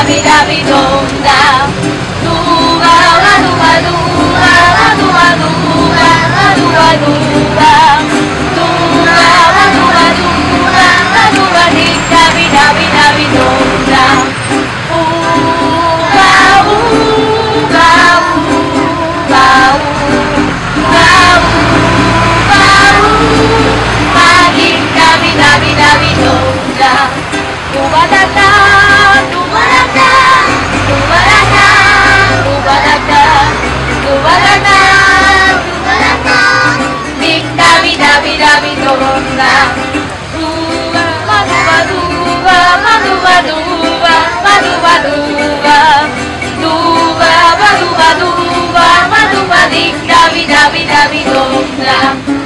Da da da da da. Du du du du du du du du du du du du du du du du du. vida, vida,